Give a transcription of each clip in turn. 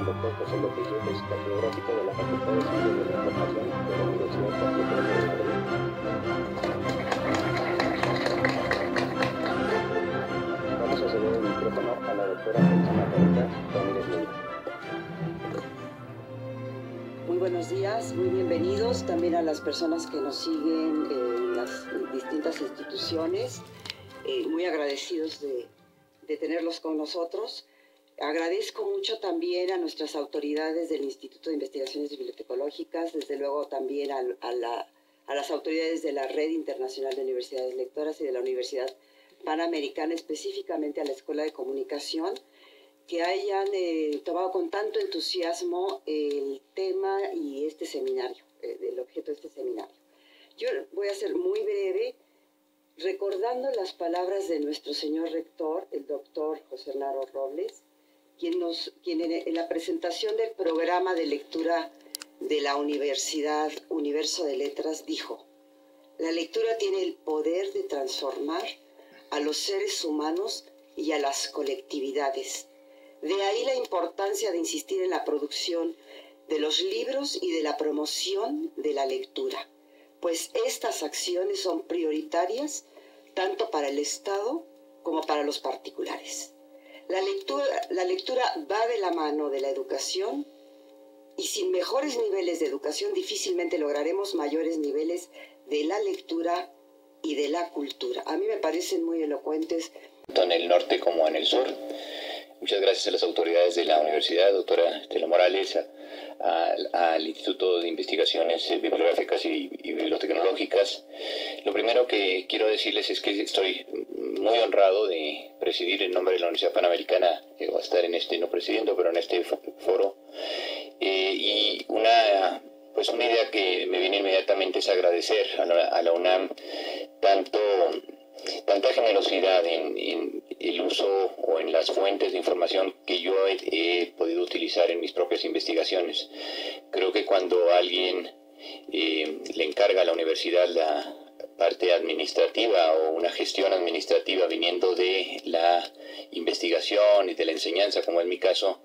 Doctor José López López, catedrático de la Facultad de Ciencias de la Información de la Universidad Complutense de Madrid. Vamos a ceder el micrófono a la doctora Margarita Ramírez Luna. Muy buenos días, muy bienvenidos también a las personas que nos siguen en las distintas instituciones. Eh, muy agradecidos de, de tenerlos con nosotros. Agradezco mucho también a nuestras autoridades del Instituto de Investigaciones Bibliotecológicas, desde luego también a, a, la, las autoridades de la Red Internacional de Universidades Lectoras y de la Universidad Panamericana, específicamente a la Escuela de Comunicación, que hayan eh, tomado con tanto entusiasmo el tema y este seminario, eh, el objeto de este seminario. Yo voy a ser muy breve, recordando las palabras de nuestro señor rector, el doctor José Naro Robles, quien, nos, quien en, en la presentación del programa de lectura de la Universidad Universo de Letras dijo, la lectura tiene el poder de transformar a los seres humanos y a las colectividades. De ahí la importancia de insistir en la producción de los libros y de la promoción de la lectura, pues estas acciones son prioritarias tanto para el Estado como para los particulares. La lectura, la lectura va de la mano de la educación y sin mejores niveles de educación difícilmente lograremos mayores niveles de la lectura y de la cultura. A mí me parecen muy elocuentes. Tanto en el norte como en el sur. Muchas gracias a las autoridades de la universidad, doctora Estela Morales, al Instituto de Investigaciones Bibliográficas y, y Bibliotecnológicas. Lo primero que quiero decirles es que estoy muy honrado de presidir en nombre de la Universidad Panamericana, va a estar en este, no presidiendo, pero en este foro. Eh, y una pues una idea que me viene inmediatamente es agradecer a la, a la UNAM tanto, tanta generosidad en, en, el uso o en las fuentes de información que yo he, he podido utilizar en mis propias investigaciones. Creo que cuando alguien eh, le encarga a la universidad la parte administrativa o una gestión administrativa viniendo de la investigación y de la enseñanza, como es mi caso,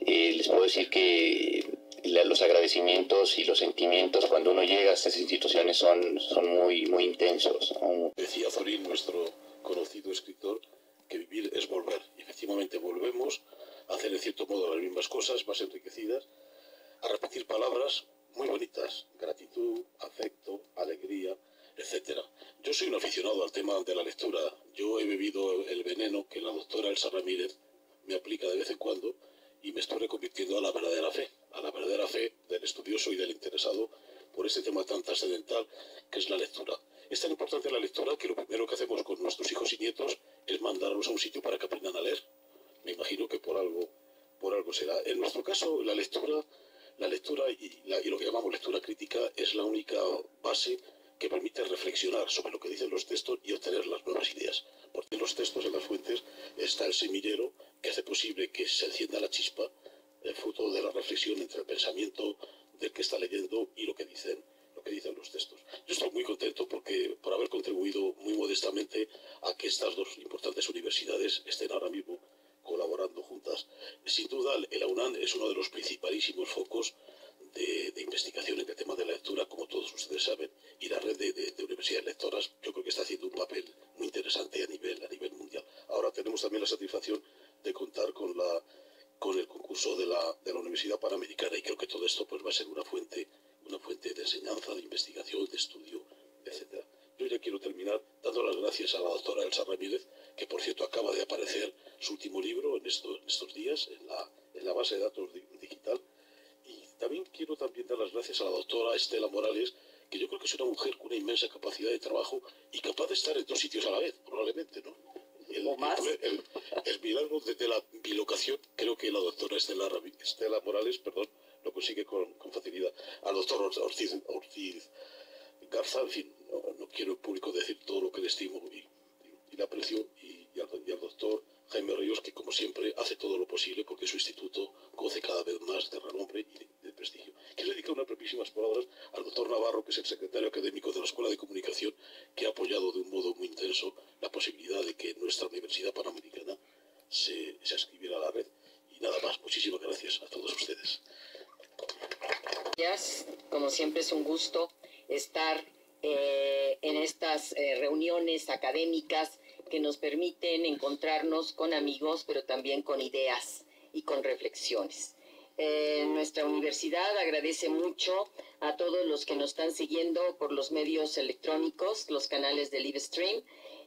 eh, les puedo decir que los agradecimientos y los sentimientos cuando uno llega a estas instituciones son, son muy, muy intensos. Decía Zorín, nuestro conocido escritor, que vivir es volver. Y efectivamente volvemos a hacer en cierto modo las mismas cosas, más enriquecidas, a repetir palabras muy bonitas, soy un aficionado al tema de la lectura. Yo he bebido el veneno que la doctora Elsa Ramírez me aplica de vez en cuando y me estoy reconvirtiendo a la verdadera fe, a la verdadera fe del estudioso y del interesado por este tema tan trascendental que es la lectura. Es tan importante la lectura que lo primero que hacemos con nuestros hijos y nietos es mandarlos a un sitio para que aprendan a leer. Me imagino que por algo, por algo será. En nuestro caso, la lectura, la lectura y, lo que llamamos lectura crítica es la única base que permite reflexionar sobre lo que dicen los textos y obtener las nuevas ideas. Porque en los textos, en las fuentes, está el semillero que hace posible que se encienda la chispa, el fruto de la reflexión entre el pensamiento del que está leyendo y lo que dicen, lo que dicen los textos. Yo estoy muy contento porque por haber contribuido muy modestamente a que estas dos importantes universidades estén ahora mismo colaborando juntas. Sin duda, el AUNAN es uno de los principalísimos focos de, de, investigación en el tema de la lectura, como todos ustedes saben, y la red de, de, de, universidades lectoras yo creo que está haciendo un papel muy interesante a nivel, a nivel mundial. Ahora tenemos también la satisfacción de contar con, la, con el concurso de la, de la Universidad Panamericana y creo que todo esto pues, va a ser una fuente trabajo y capaz de estar en dos sitios a la vez, probablemente, ¿no? El, ¿O más? El, el, el, milagro de, de, la bilocación, creo que la doctora Estela, Estela Morales, perdón, lo consigue con, con, facilidad. Al doctor Ortiz, Ortiz Garza, en fin, no, no, quiero en público decir todo lo que le estimo y, y, y le aprecio, y, y, al, y al doctor Jaime Ríos, que como siempre hace todo lo posible porque su instituto goce cada vez más de renombre y de, prestigio. Quiero dedicar unas brevísimas palabras al doctor Navarro, que es el secretario académico de la Escuela de Comunicación, que ha apoyado de un modo muy intenso la posibilidad de que nuestra universidad Panamericana se, se a la red. Y nada más, muchísimas gracias a todos ustedes. Gracias, como siempre es un gusto estar eh, en estas eh, reuniones académicas que nos permiten encontrarnos con amigos, pero también con ideas y con reflexiones. Eh, nuestra universidad agradece mucho a todos los que nos están siguiendo por los medios electrónicos, los canales de Livestream,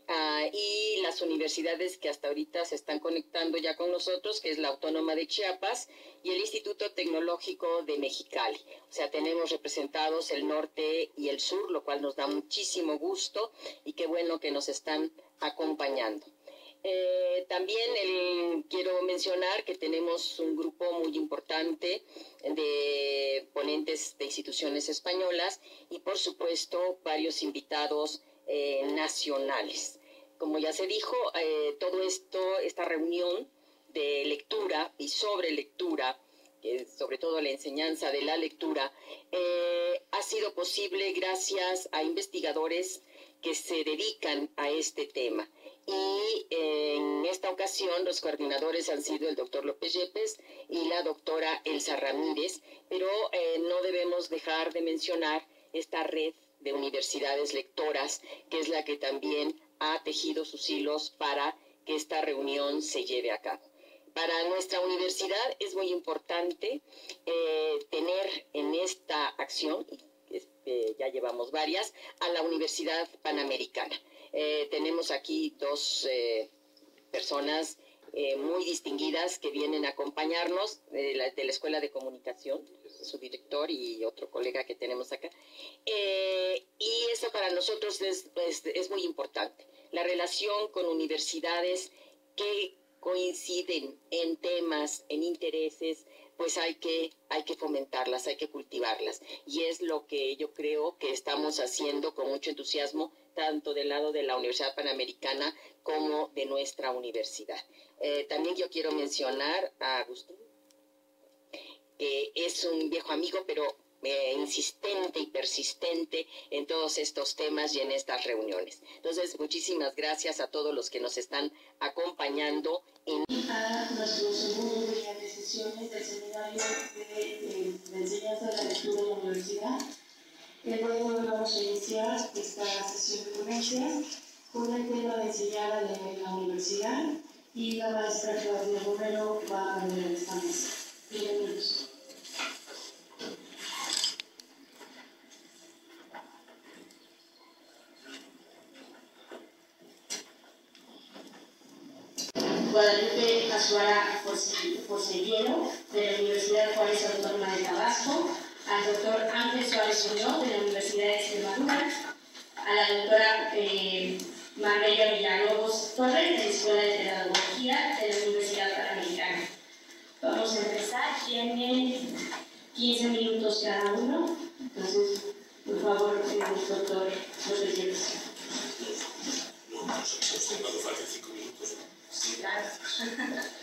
Ah, y las universidades que hasta ahorita se están conectando ya con nosotros, que es la Autónoma de Chiapas y el Instituto Tecnológico de Mexicali. O sea, tenemos representados el norte y el sur, lo cual nos da muchísimo gusto y qué bueno que nos están acompañando. Eh, también quiero mencionar que tenemos un grupo muy importante de ponentes de instituciones españolas y por supuesto varios invitados eh, nacionales. Como ya se dijo, eh, todo esto, esta reunión de lectura y sobre lectura, sobre todo la enseñanza de la lectura, eh, ha sido posible gracias a investigadores que se dedican a este tema. Y en esta ocasión los coordinadores han sido el doctor López Yepes y la doctora Elsa Ramírez, pero no debemos dejar de mencionar esta red de universidades lectoras, que es la que también ha tejido sus hilos para que esta reunión se lleve a cabo. Para nuestra universidad es muy importante eh, tener en esta acción, eh, ya llevamos varias, a la Universidad Panamericana. Eh, tenemos aquí dos personas muy distinguidas que vienen a acompañarnos de la, de la Escuela de Comunicación, su director y otro colega que tenemos acá. Eh, y eso para nosotros es, es, muy importante. La relación con universidades que coinciden en temas, en intereses, pues hay que, hay que fomentarlas, hay que cultivarlas. Y es lo que yo creo que estamos haciendo con mucho entusiasmo, tanto del lado de la Universidad Panamericana como de nuestra universidad. Eh, también yo quiero mencionar a Agustín es un viejo amigo, pero eh, insistente y persistente en todos estos temas y en estas reuniones. Entonces, muchísimas gracias a todos los que nos están acompañando. En... A nuestros de sesiones del seminario de, de, enseñanza de la lectura en la universidad. El día de hoy vamos a iniciar esta sesión de ponencias con el tema de enseñar a leer en la universidad y la maestra Claudia Romero va a leer esta mesa. Bienvenidos. Guadalupe Casuara Forcellero, de la Universidad Juárez Autónoma de Tabasco, al doctor Ángel Suárez Muñoz, de la Universidad de Extremadura, a la doctora eh, Marbella Villalobos Torres, de la Escuela de Pedagogía de la Universidad Panamericana. Vamos a empezar, tienen 15 minutos cada uno, entonces, por favor, eh, doctor, los No, Claro. se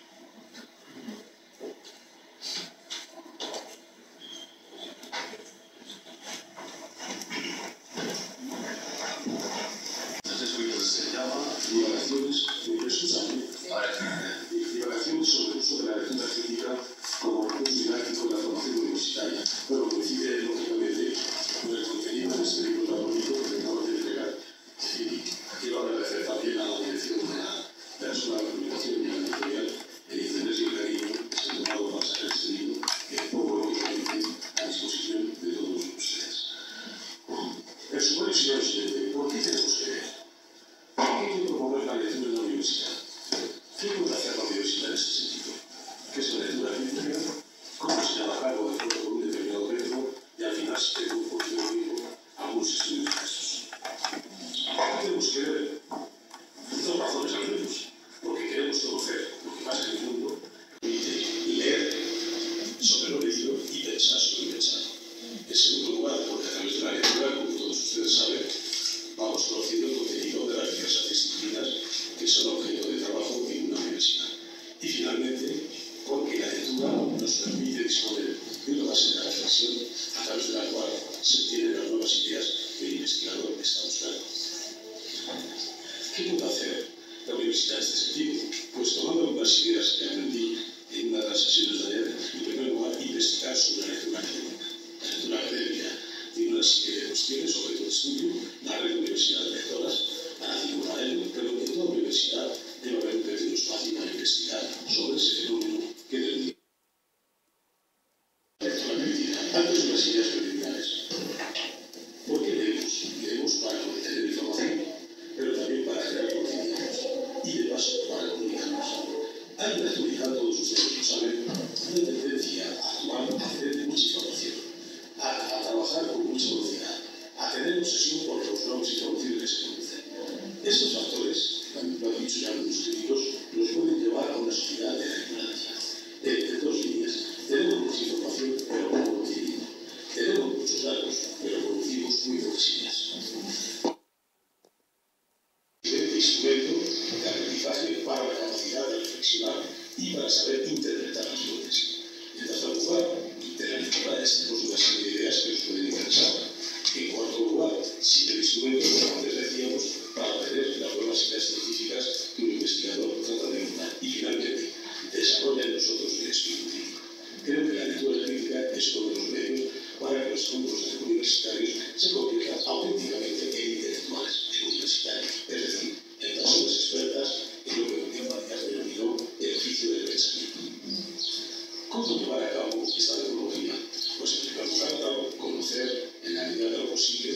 sobre lo posible